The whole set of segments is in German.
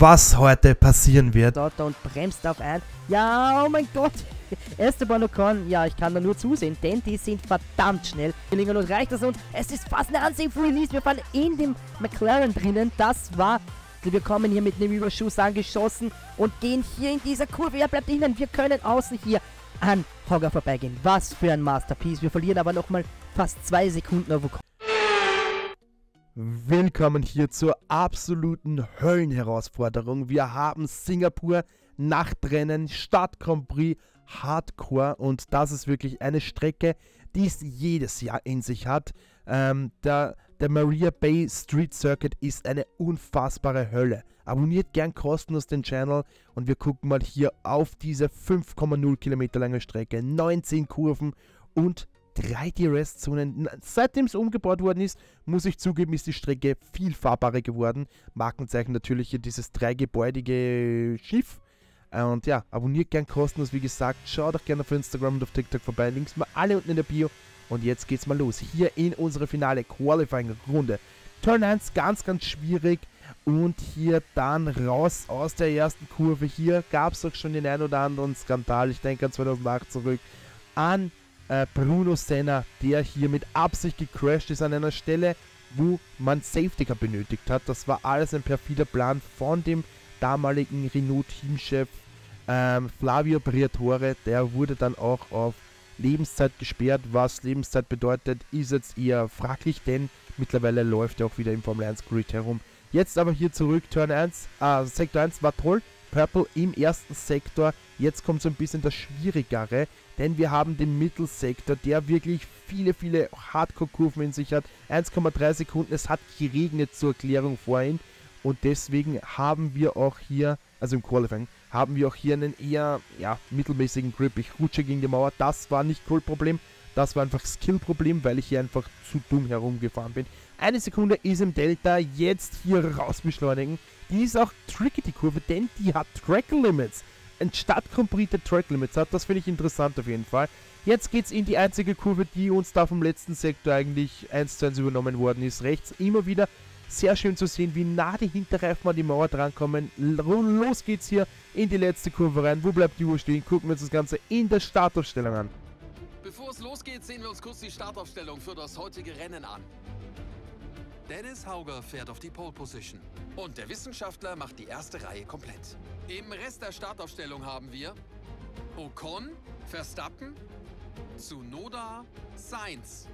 was heute passieren wird. Und bremst auf ein. Ja, oh mein Gott. Esteban Ocon, ja, ich kann da nur zusehen, denn die sind verdammt schnell. Und reicht das und es ist fast eine unsafe Release. Wir fallen in dem McLaren drinnen. Das war wir kommen hier mit einem Überschuss angeschossen und gehen hier in dieser Kurve. Er bleibt innen. Wir können außen hier an Hogger vorbeigehen. Was für ein Masterpiece. Wir verlieren aber nochmal fast zwei Sekunden auf Ocon. Willkommen hier zur absoluten Höllenherausforderung. Wir haben Singapur, Nachtrennen, Stadt Grand Prix, Hardcore und das ist wirklich eine Strecke, die es jedes Jahr in sich hat. Ähm, der, der Maria Bay Street Circuit ist eine unfassbare Hölle. Abonniert gern kostenlos den Channel und wir gucken mal hier auf diese 5,0 Kilometer lange Strecke, 19 Kurven und drei DRS-Zonen. Seitdem es umgebaut worden ist, muss ich zugeben, ist die Strecke viel fahrbarer geworden. Markenzeichen natürlich hier dieses dreigebäudige Schiff. Und ja, abonniert gern kostenlos, wie gesagt. Schaut auch gerne auf Instagram und auf TikTok vorbei. Links mal alle unten in der Bio. Und jetzt geht's mal los. Hier in unsere finale Qualifying-Runde. Turn 1 ganz, ganz schwierig. Und hier dann raus aus der ersten Kurve. Hier gab es doch schon den ein oder anderen Skandal. Ich denke an 2008 zurück. An äh, Bruno Senna, der hier mit Absicht gecrashed ist an einer Stelle, wo man Safety Car benötigt hat. Das war alles ein perfider Plan von dem damaligen Renault-Teamchef ähm, Flavio Briatore. Der wurde dann auch auf Lebenszeit gesperrt. Was Lebenszeit bedeutet, ist jetzt eher fraglich, denn mittlerweile läuft er auch wieder im Formel 1 Grid herum. Jetzt aber hier zurück, Turn 1, äh, Sektor 1 war toll. Purple im ersten Sektor. Jetzt kommt so ein bisschen das Schwierigere, denn wir haben den Mittelsektor, der wirklich viele, viele Hardcore-Kurven in sich hat. 1,3 Sekunden, es hat geregnet zur Erklärung vorhin und deswegen haben wir auch hier, also im Qualifying, haben wir auch hier einen eher ja, mittelmäßigen Grip. Ich rutsche gegen die Mauer, das war nicht Cool-Problem, das war einfach Skill-Problem, weil ich hier einfach zu dumm herumgefahren bin. Eine Sekunde ist im Delta, jetzt hier raus beschleunigen. Die ist auch tricky, die Kurve, denn die hat Track Limits. Ein Stadt Grand Prix der Track Limits hat, das finde ich interessant auf jeden Fall. Jetzt geht es in die einzige Kurve, die uns da vom letzten Sektor eigentlich 1 zu 1 übernommen worden ist. Rechts immer wieder sehr schön zu sehen, wie nah die Hinterreifen an die Mauer drankommen. Los geht's hier in die letzte Kurve rein. Wo bleibt die Uhr stehen? Gucken wir uns das Ganze in der Startaufstellung an. Bevor es losgeht, sehen wir uns kurz die Startaufstellung für das heutige Rennen an. Dennis Hauger fährt auf die Pole Position. Und der Wissenschaftler macht die erste Reihe komplett. Im Rest der Startaufstellung haben wir Ocon, Verstappen, Tsunoda, Sainz,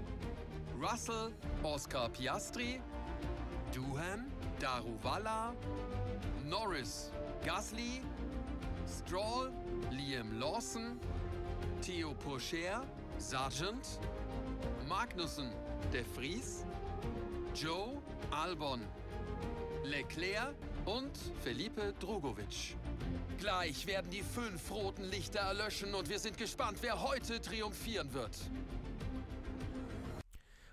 Russell, Oscar Piastri, Duhan, Daruvala, Norris, Gasly, Stroll, Liam Lawson, Theo Pourchaire, Sargent, Magnussen, De Vries, Joe Albon, Leclerc und Felipe Drogovic. Gleich werden die fünf roten Lichter erlöschen und wir sind gespannt, wer heute triumphieren wird.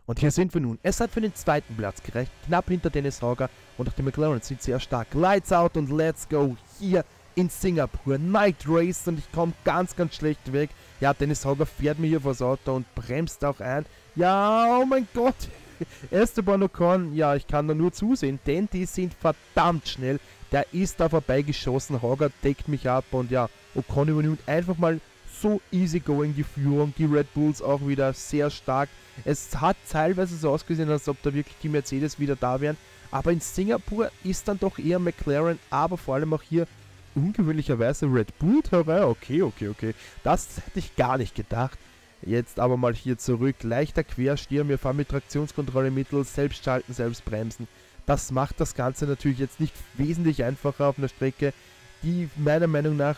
Und hier sind wir nun. Es hat für den zweiten Platz gereicht, knapp hinter Dennis Hauger und auch die McLaren sind sehr stark. Lights out und let's go hier in Singapur. Night Race und ich komme ganz, ganz schlecht weg. Ja, Dennis Hauger fährt mir hier vors Auto und bremst auch ein. Ja, oh mein Gott, Esteban Ocon, ja, ich kann da nur zusehen, denn die sind verdammt schnell. Der ist da vorbeigeschossen, Hauger deckt mich ab und ja, Ocon übernimmt einfach mal so easy going die Führung. Die Red Bulls auch wieder sehr stark. Es hat teilweise so ausgesehen, als ob da wirklich die Mercedes wieder da wären. Aber in Singapur ist dann doch eher McLaren, aber vor allem auch hier ungewöhnlicherweise Red Bull dabei. Okay, okay, okay. Das hätte ich gar nicht gedacht. Jetzt aber mal hier zurück. Leichter Querstier. Wir fahren mit Traktionskontrolle mittel, selbst schalten, selbst bremsen. Das macht das Ganze natürlich jetzt nicht wesentlich einfacher auf einer Strecke, die meiner Meinung nach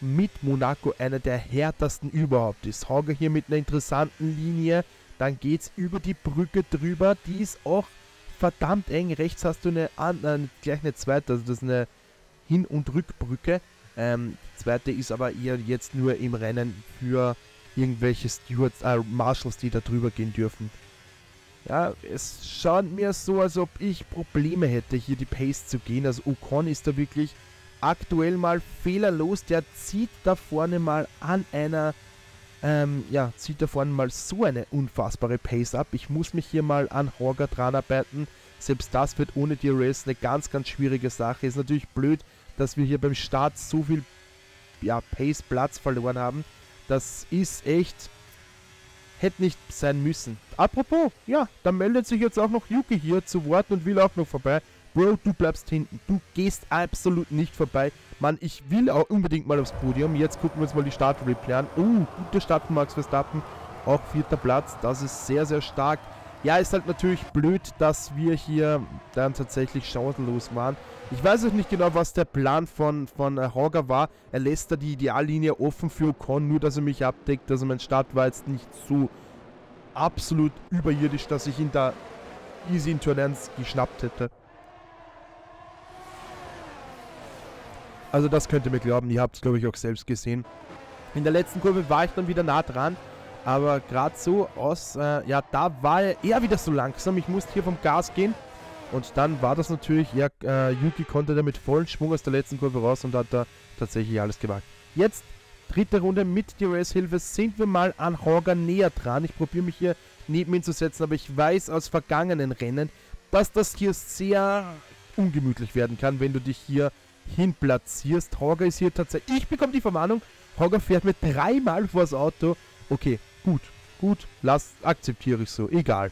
mit Monaco einer der härtesten überhaupt ist. Hauger hier mit einer interessanten Linie. Dann geht es über die Brücke drüber. Die ist auch verdammt eng. Rechts hast du eine, äh, gleich eine zweite, also das ist eine Hin- und Rückbrücke. Ähm, die zweite ist aber eher jetzt nur im Rennen für irgendwelche Stewards, äh, Marshals, die da drüber gehen dürfen. Ja, es schaut mir so, als ob ich Probleme hätte, hier die Pace zu gehen. Also Ocon ist da wirklich aktuell mal fehlerlos. Der zieht da vorne mal an einer, ähm, ja, zieht da vorne mal so eine unfassbare Pace ab. Ich muss mich hier mal an Horger dran arbeiten. Selbst das wird ohne DRS eine ganz, ganz schwierige Sache. Ist natürlich blöd, dass wir hier beim Start so viel ja, Pace-Platz verloren haben. Das ist echt hätte nicht sein müssen. Apropos, ja, da meldet sich jetzt auch noch Yuki hier zu Wort und will auch noch vorbei. Bro, du bleibst hinten. Du gehst absolut nicht vorbei. Mann, ich will auch unbedingt mal aufs Podium. Jetzt gucken wir uns mal die Start-Replay an. Oh, guter Start von Max Verstappen. Auch vierter Platz. Das ist sehr, sehr stark. Ja, ist halt natürlich blöd, dass wir hier dann tatsächlich chancenlos waren. Ich weiß auch nicht genau, was der Plan von, von äh, Hogger war. Er lässt da die Ideallinie offen für Ocon, nur dass er mich abdeckt. Also mein Start war jetzt nicht so absolut überirdisch, dass ich ihn da easy in Turn 1 geschnappt hätte. Also das könnt ihr mir glauben, ihr habt es glaube ich auch selbst gesehen. In der letzten Kurve war ich dann wieder nah dran, aber gerade so aus, äh, ja da war er eher wieder so langsam. Ich musste hier vom Gas gehen und dann war das natürlich, ja, äh, Yuki konnte da mit vollem Schwung aus der letzten Kurve raus und hat da tatsächlich alles gewagt. Jetzt, dritte Runde mit DRS-Hilfe, sind wir mal an Horger näher dran. Ich probiere mich hier neben ihn zu setzen, aber ich weiß aus vergangenen Rennen, dass das hier sehr ungemütlich werden kann, wenn du dich hier hinplatzierst. Horger ist hier tatsächlich... Ich bekomme die Verwarnung, Horger fährt mir dreimal vors Auto. Okay, gut, gut, lass, akzeptiere ich so, egal.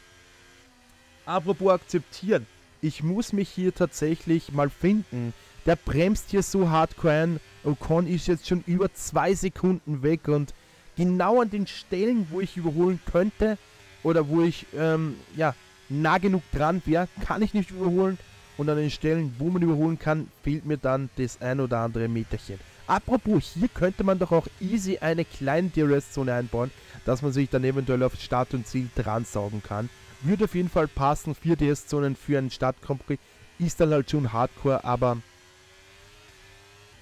Apropos akzeptieren ich muss mich hier tatsächlich mal finden. Der bremst hier so hardcore ein. Ocon ist jetzt schon über zwei Sekunden weg und genau an den Stellen, wo ich überholen könnte oder wo ich ähm, ja nah genug dran wäre, kann ich nicht überholen. Und an den Stellen, wo man überholen kann, fehlt mir dann das ein oder andere Meterchen. Apropos, hier könnte man doch auch easy eine kleine DRS-Zone einbauen, dass man sich dann eventuell auf Start und Ziel dran saugen kann. Würde auf jeden Fall passen. 4 DS-Zonen für einen Stadtcompris ist dann halt schon Hardcore, aber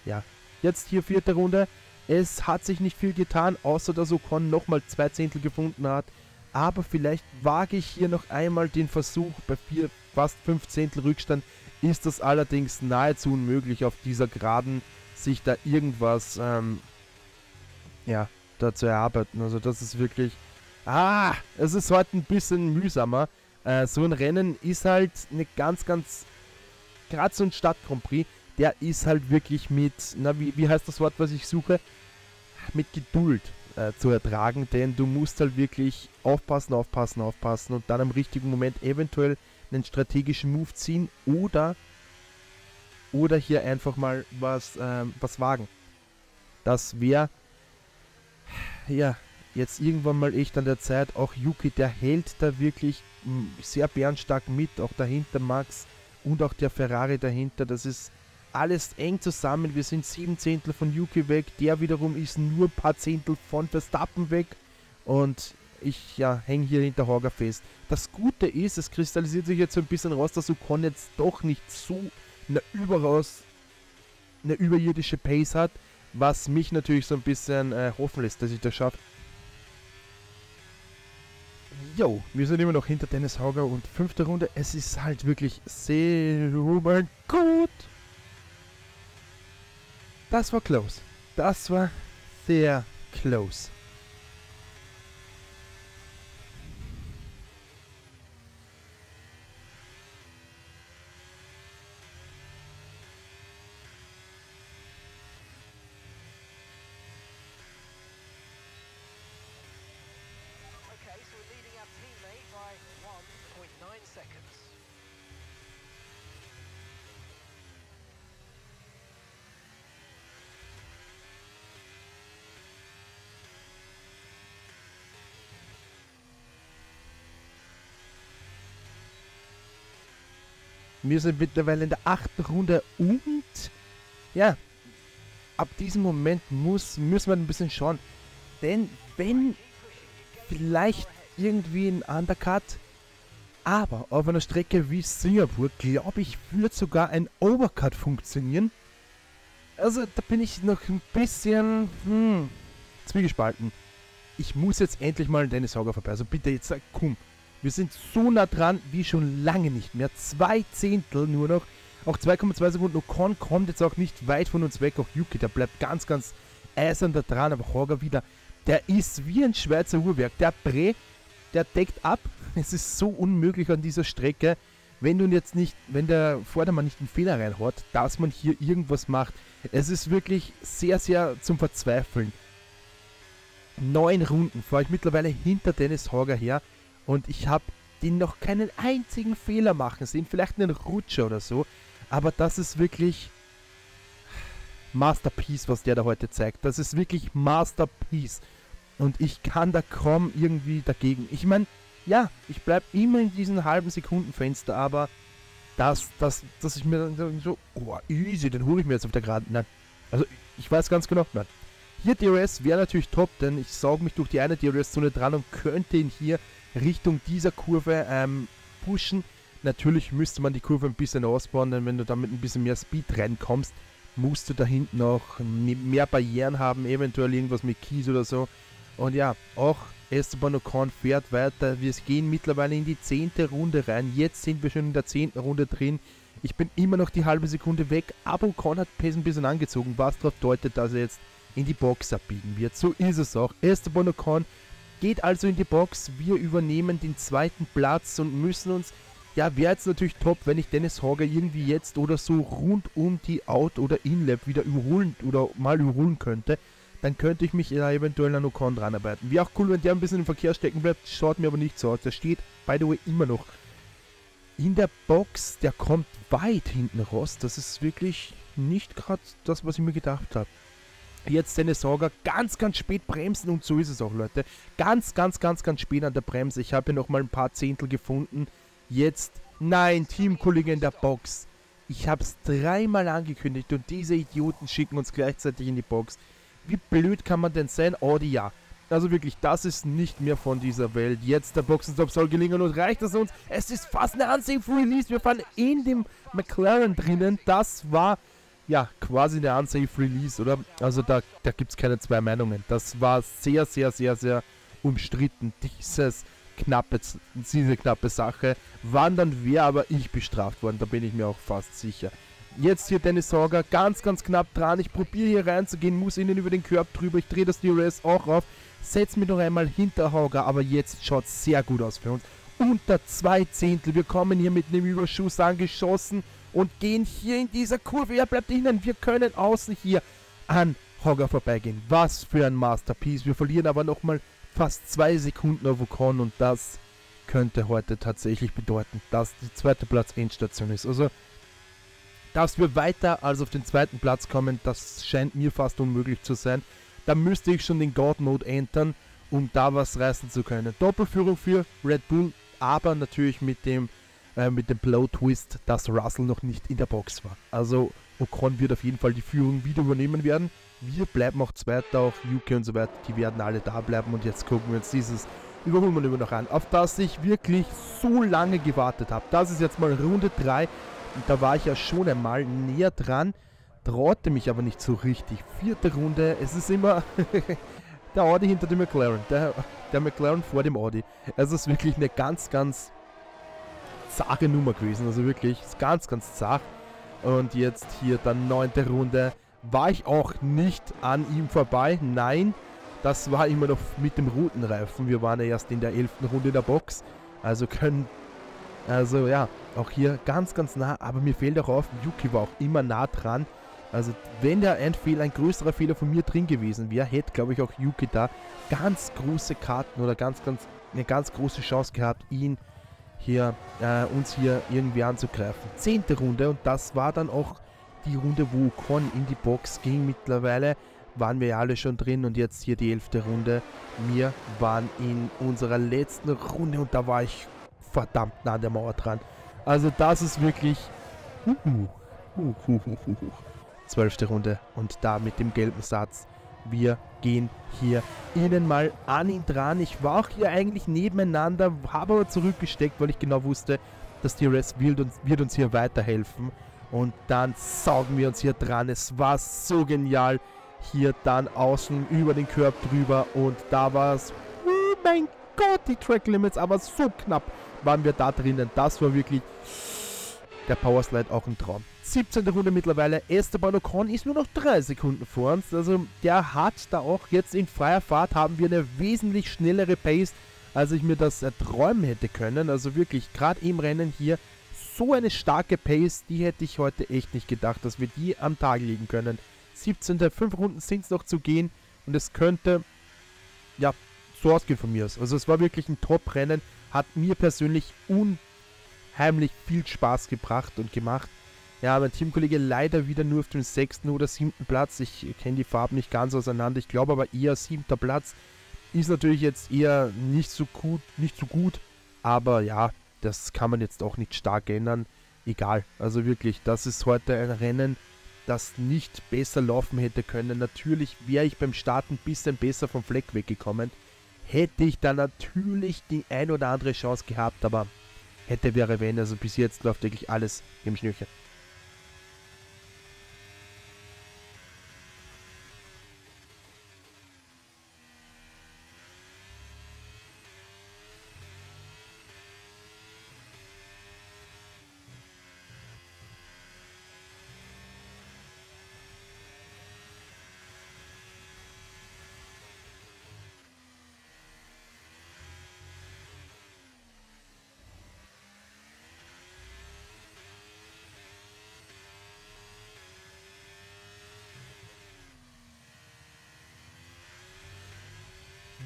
ja. Jetzt hier vierte Runde. Es hat sich nicht viel getan, außer dass Ocon nochmal zwei Zehntel gefunden hat. Aber vielleicht wage ich hier noch einmal den Versuch. Bei vier, fast fünf Zehntel Rückstand ist das allerdings nahezu unmöglich, auf dieser Geraden sich da irgendwas ähm, ja, da zu erarbeiten. Also das ist wirklich Ah, es ist heute ein bisschen mühsamer. Äh, so ein Rennen ist halt eine ganz, ganz. Gerade so ein Stadt Grand Prix, der ist halt wirklich mit. Na, wie, wie heißt das Wort, was ich suche? Mit Geduld äh, zu ertragen, denn du musst halt wirklich aufpassen, aufpassen, aufpassen und dann im richtigen Moment eventuell einen strategischen Move ziehen oder. Oder hier einfach mal was, ähm, was wagen. Das wäre. Ja, jetzt irgendwann mal echt an der Zeit. Auch Yuki, der hält da wirklich hm, sehr bärenstark mit. Auch dahinter Max und auch der Ferrari dahinter. Das ist alles eng zusammen. Wir sind sieben Zehntel von Yuki weg. Der wiederum ist nur ein paar Zehntel von Verstappen weg. Und ich ja, hänge hier hinter Horger fest. Das Gute ist, es kristallisiert sich jetzt so ein bisschen raus, dass Ocon jetzt doch nicht so eine überaus eine überirdische Pace hat, was mich natürlich so ein bisschen äh, hoffen lässt, dass ich das schaffe. Jo, wir sind immer noch hinter Dennis Hauger und fünfte Runde. Es ist halt wirklich sehr gut. Das war close. Das war sehr close. Wir sind mittlerweile in der achten Runde und ja, ab diesem Moment muss, müssen wir ein bisschen schauen. Denn wenn vielleicht irgendwie ein Undercut, aber auf einer Strecke wie Singapur, glaube ich, wird sogar ein Overcut funktionieren. Also da bin ich noch ein bisschen hm, zwiegespalten. Ich muss jetzt endlich mal Dennis Hauger vorbei. Also bitte jetzt komm. Wir sind so nah dran wie schon lange nicht mehr. Zwei Zehntel nur noch. Auch 2,2 Sekunden. Ocon kommt jetzt auch nicht weit von uns weg. Auch Yuki, der bleibt ganz, ganz eisern da dran. Aber Horger wieder, der ist wie ein Schweizer Uhrwerk. Der Bre, der deckt ab. Es ist so unmöglich an dieser Strecke. wenn du jetzt nicht, wenn der Vordermann nicht einen Fehler reinhaut, dass man hier irgendwas macht. Es ist wirklich sehr, sehr zum Verzweifeln. Neun Runden fahre ich mittlerweile hinter Dennis Hager her und ich habe den noch keinen einzigen Fehler machen sehen. Vielleicht einen Rutscher oder so. Aber das ist wirklich Masterpiece, was der da heute zeigt. Das ist wirklich Masterpiece. Und ich kann da kaum irgendwie dagegen. Ich meine, ja, ich bleibe immer in diesem halben Sekundenfenster, aber das, das, dass ich mir dann so, oh, easy, den hole ich mir jetzt auf der Geraden. Nein. Also, ich weiß ganz genau, nein. Hier DRS wäre natürlich top, denn ich sauge mich durch die eine DRS-Zone dran und könnte ihn hier Richtung dieser Kurve ähm, pushen. Natürlich müsste man die Kurve ein bisschen ausbauen, denn wenn du damit ein bisschen mehr Speed reinkommst, musst du da hinten auch mehr Barrieren haben, eventuell irgendwas mit Kies oder so. Und ja, auch Esteban Ocon fährt weiter. Wir gehen mittlerweile in die zehnte Runde rein. Jetzt sind wir schon in der zehnten Runde drin. Ich bin immer noch die halbe Sekunde weg, aber Ocon hat Pace ein bisschen angezogen, was darauf deutet, dass er jetzt in die Box abbiegen wird. So ist es auch. Esteban Ocon geht also in die Box. Wir übernehmen den zweiten Platz und müssen uns ja, wäre jetzt natürlich top, wenn ich Dennis Horger irgendwie jetzt oder so rund um die Out- oder In-Lab wieder überholen oder mal überholen könnte. Dann könnte ich mich da eventuell an Ocon dran arbeiten. Wäre auch cool, wenn der ein bisschen im Verkehr stecken bleibt. Schaut mir aber nicht so aus. Der steht, by the way, immer noch in der Box. Der kommt weit hinten raus. Das ist wirklich nicht gerade das, was ich mir gedacht habe. Jetzt Dennis Horger ganz, ganz spät bremsen und so ist es auch, Leute. Ganz, ganz, ganz, ganz spät an der Bremse. Ich habe hier nochmal ein paar Zehntel gefunden Jetzt, nein, Teamkollege in der Box. Ich habe es dreimal angekündigt und diese Idioten schicken uns gleichzeitig in die Box. Wie blöd kann man denn sein? Audi, ja. Also wirklich, das ist nicht mehr von dieser Welt. Jetzt der Boxenstopp soll gelingen und reicht es uns. Es ist fast eine Unsafe Release. Wir fahren in dem McLaren drinnen. Das war ja quasi eine Unsafe Release, oder? Also da, da gibt es keine zwei Meinungen. Das war sehr, sehr, sehr, sehr umstritten. Dieses knappe, diese knappe Sache. Wann dann wäre aber ich bestraft worden, da bin ich mir auch fast sicher. Jetzt hier Dennis Sorger, ganz, ganz knapp dran. Ich probiere hier reinzugehen, muss innen über den Körb drüber. Ich drehe das DRS auch auf. Setz mich noch einmal hinter Hauger, aber jetzt schaut sehr gut aus für uns. Unter zwei Zehntel. Wir kommen hier mit einem Überschuss angeschossen und gehen hier in dieser Kurve. Er bleibt innen. Wir können außen hier an Hogger vorbeigehen. Was für ein Masterpiece. Wir verlieren aber nochmal fast zwei Sekunden auf Ocon und das könnte heute tatsächlich bedeuten, dass die zweite Platz Endstation ist. Also, dass wir weiter als auf den zweiten Platz kommen, das scheint mir fast unmöglich zu sein. Da müsste ich schon den God Mode entern, um da was reißen zu können. Doppelführung für Red Bull, aber natürlich mit dem äh, mit dem Blow Twist, dass Russell noch nicht in der Box war. Also Ocon wird auf jeden Fall die Führung wieder übernehmen werden. Wir bleiben auch Zweiter, auch UK und so weiter, die werden alle da bleiben und jetzt gucken wir uns dieses Überholmanöver noch an, auf das ich wirklich so lange gewartet habe. Das ist jetzt mal Runde 3 und da war ich ja schon einmal näher dran, traute mich aber nicht so richtig. Vierte Runde, es ist immer der Audi hinter dem McLaren, der, der McLaren vor dem Audi. Es ist wirklich eine ganz, ganz zache Nummer gewesen, also wirklich ganz, ganz zart. Und jetzt hier dann neunte Runde war ich auch nicht an ihm vorbei. Nein, das war immer noch mit dem roten Reifen. Wir waren ja erst in der 11. Runde in der Box. Also können. Also ja, auch hier ganz, ganz nah. Aber mir fehlt auch auf, Yuki war auch immer nah dran. Also wenn ein Fehler, ein größerer Fehler von mir drin gewesen wäre, hätte glaube ich auch Yuki da ganz große Karten oder ganz, ganz eine ganz große Chance gehabt, ihn hier, äh, uns hier irgendwie anzugreifen. Zehnte Runde und das war dann auch die Runde, wo Con in die Box ging. Mittlerweile waren wir ja alle schon drin und jetzt hier die elfte Runde. Wir waren in unserer letzten Runde und da war ich verdammt nah an der Mauer dran. Also das ist wirklich... Zwölfte Runde und da mit dem gelben Satz. Wir gehen hier innen mal an ihn dran. Ich war auch hier eigentlich nebeneinander, habe aber zurückgesteckt, weil ich genau wusste, dass die Rest wird uns, wird uns hier weiterhelfen. Und dann saugen wir uns hier dran. Es war so genial. Hier dann außen über den Körb drüber. Und da war es. Oh mein Gott, die Track Limits. Aber so knapp waren wir da drinnen. Das war wirklich der Powerslide auch ein Traum. 17. Runde mittlerweile. Esteban Ocon ist nur noch 3 Sekunden vor uns. Also der hat da auch jetzt in freier Fahrt haben wir eine wesentlich schnellere Pace, als ich mir das erträumen hätte können. Also wirklich, gerade im Rennen hier so eine starke Pace, die hätte ich heute echt nicht gedacht, dass wir die am Tag legen können. 17. fünf Runden sind es noch zu gehen und es könnte, ja, so ausgehen von mir aus. Also es war wirklich ein Top-Rennen, hat mir persönlich unheimlich viel Spaß gebracht und gemacht. Ja, mein Teamkollege leider wieder nur auf dem sechsten oder siebten Platz. Ich kenne die Farben nicht ganz auseinander. Ich glaube aber eher siebter Platz. Ist natürlich jetzt eher nicht so gut, nicht so gut. Aber ja, das kann man jetzt auch nicht stark ändern. Egal. Also wirklich, das ist heute ein Rennen, das nicht besser laufen hätte können. Natürlich wäre ich beim Starten ein bisschen besser vom Fleck weggekommen. Hätte ich da natürlich die ein oder andere Chance gehabt, aber hätte wäre wenn. Also bis jetzt läuft wirklich alles im Schnürchen.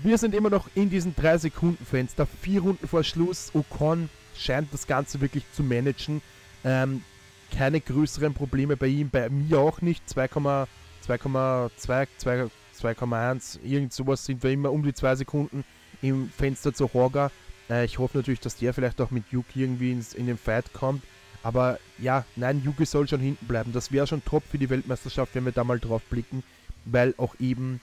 Wir sind immer noch in diesem 3-Sekunden-Fenster. Vier Runden vor Schluss. Ocon scheint das Ganze wirklich zu managen. Ähm, keine größeren Probleme bei ihm, bei mir auch nicht. 2,2, 2,1, irgend sowas sind wir immer um die 2 Sekunden im Fenster zu Horga. Äh, ich hoffe natürlich, dass der vielleicht auch mit Yuki irgendwie ins, in den Fight kommt. Aber ja, nein, Yuki soll schon hinten bleiben. Das wäre schon top für die Weltmeisterschaft, wenn wir da mal drauf blicken, weil auch eben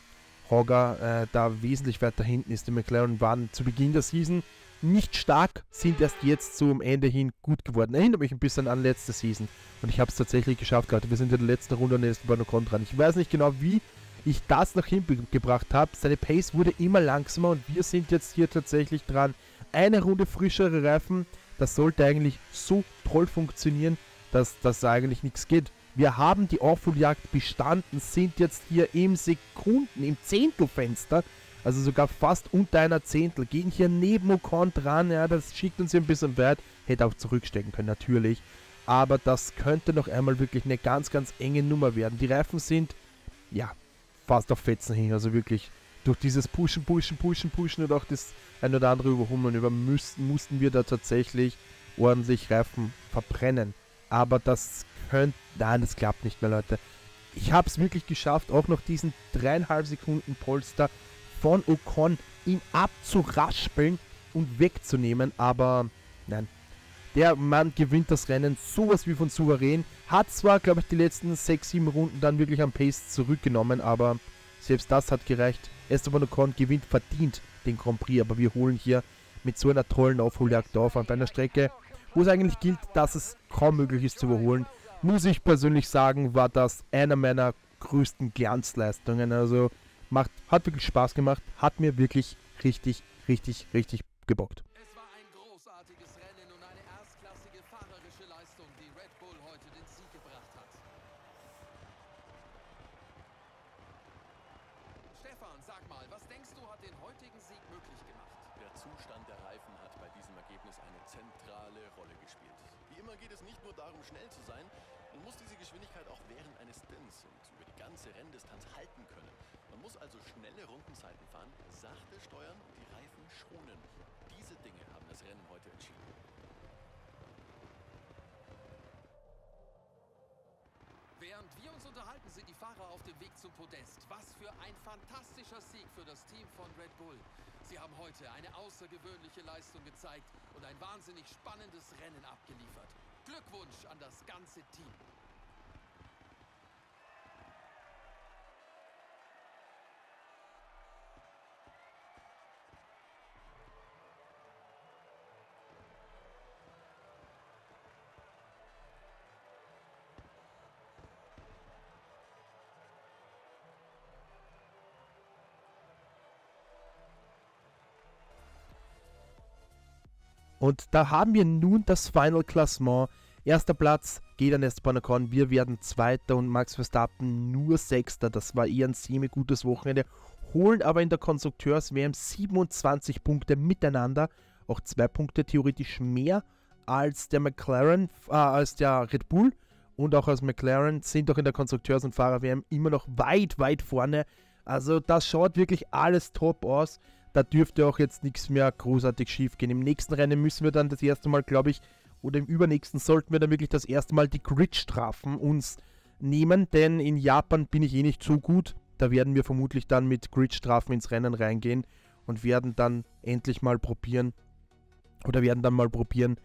Hogger äh, da wesentlich weiter hinten ist. Die McLaren waren zu Beginn der Season nicht stark, sind erst jetzt zum Ende hin gut geworden. Erinnert mich ein bisschen an letzte Season. Und ich habe es tatsächlich geschafft gerade. Wir sind in der letzten Runde und jetzt bei Ocon dran. Ich weiß nicht genau, wie ich das noch hingebracht habe. Seine Pace wurde immer langsamer und wir sind jetzt hier tatsächlich dran. Eine Runde frischere Reifen. Das sollte eigentlich so toll funktionieren, dass das eigentlich nichts geht. Wir haben die Aufholjagd bestanden, sind jetzt hier im Sekunden, im Zehntelfenster, also sogar fast unter einer Zehntel, gehen hier neben Ocon dran, ja, das schickt uns hier ein bisschen weit, hätte auch zurückstecken können, natürlich, aber das könnte noch einmal wirklich eine ganz, ganz enge Nummer werden. Die Reifen sind, ja, fast auf Fetzen hin, also wirklich durch dieses Pushen, Pushen, Pushen, Pushen und auch das ein oder andere Überhummeln über müssten, mussten wir da tatsächlich ordentlich Reifen verbrennen. Aber das könnte. Nein, das klappt nicht mehr, Leute. Ich habe es wirklich geschafft, auch noch diesen dreieinhalb Sekunden Polster von Ocon ihn abzuraspeln und wegzunehmen. Aber nein, der Mann gewinnt das Rennen sowas wie von souverän. Hat zwar, glaube ich, die letzten 6, 7 Runden dann wirklich am Pace zurückgenommen, aber selbst das hat gereicht. Esteban Ocon gewinnt verdient den Grand Prix, aber wir holen hier mit so einer tollen Aufholjagd auf an einer Strecke, wo es eigentlich gilt, dass es kaum möglich ist zu überholen muss ich persönlich sagen, war das einer meiner größten Glanzleistungen. Also macht, hat wirklich Spaß gemacht, hat mir wirklich richtig, richtig, richtig gebockt. Es war ein großartiges Rennen und eine erstklassige fahrerische Leistung, die Red Bull heute den Sieg gebracht hat. Stefan, sag mal, was denkst du, hat den heutigen Sieg möglich gemacht? Der Zustand der Reifen hat bei diesem Ergebnis eine zentrale Rolle gespielt. Wie immer geht es nicht nur darum, schnell zu sein, man muss diese Geschwindigkeit auch während eines Stints und über die ganze Renndistanz halten können. Man muss also schnelle Rundenzeiten fahren, sachte steuern die Reifen schonen. Diese Dinge haben das Rennen heute entschieden. Während wir uns unterhalten, sind die Fahrer auf dem Weg zum Podest. Was für ein fantastischer Sieg für das Team von Red Bull. Sie haben heute eine außergewöhnliche Leistung gezeigt und ein wahnsinnig spannendes Rennen abgeliefert. Glückwunsch an das ganze Team. Und da haben wir nun das Final Klassement. Erster Platz geht an Esteban. Wir werden Zweiter und Max Verstappen nur Sechster. Das war eher ein semi-gutes Wochenende. Holen aber in der Konstrukteurs-WM 27 Punkte miteinander. Auch zwei Punkte theoretisch mehr als der McLaren, äh, als der Red Bull und auch als McLaren sind doch in der Konstrukteurs- und Fahrer-WM immer noch weit, weit vorne. Also das schaut wirklich alles top aus. Da dürfte auch jetzt nichts mehr großartig schief gehen. Im nächsten Rennen müssen wir dann das erste Mal, glaube ich, oder im übernächsten sollten wir dann wirklich das erste Mal die Grid-Strafen uns nehmen, denn in Japan bin ich eh nicht so gut. Da werden wir vermutlich dann mit Grid-Strafen ins Rennen reingehen und werden dann endlich mal probieren, oder werden dann mal probieren,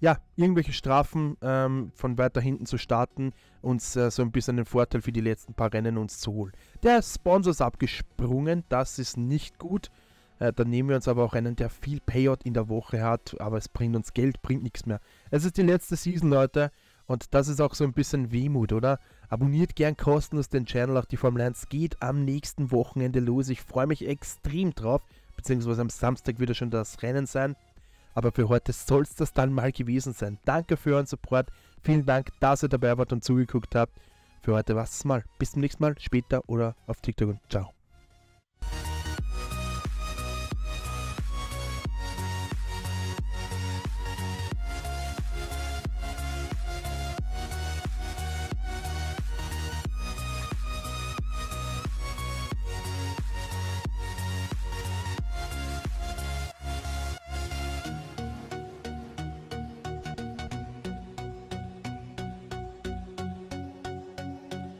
ja, irgendwelche Strafen ähm, von weiter hinten zu starten, uns äh, so ein bisschen den Vorteil für die letzten paar Rennen uns zu holen. Der Sponsor ist abgesprungen, das ist nicht gut. Äh, dann nehmen wir uns aber auch einen, der viel Payout in der Woche hat, aber es bringt uns Geld, bringt nichts mehr. Es ist die letzte Season, Leute, und das ist auch so ein bisschen Wehmut, oder? Abonniert gern kostenlos den Channel, auch die Formel 1 geht am nächsten Wochenende los. Ich freue mich extrem drauf, beziehungsweise am Samstag wird ja schon das Rennen sein. Aber für heute soll es das dann mal gewesen sein. Danke für euren Support. Vielen Dank, dass ihr dabei wart und zugeguckt habt. Für heute war es mal. Bis zum nächsten Mal, später oder auf TikTok und ciao.